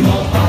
more.